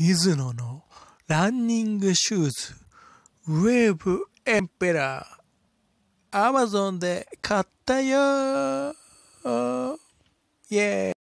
水野のランニングシューズ、ウェーブエンペラー、アマゾンで買ったよ。イェーイ